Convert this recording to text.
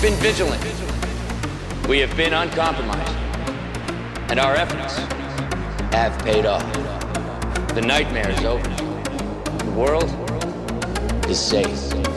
have been vigilant. We have been uncompromised. And our efforts have paid off. The nightmare is over. The world is safe.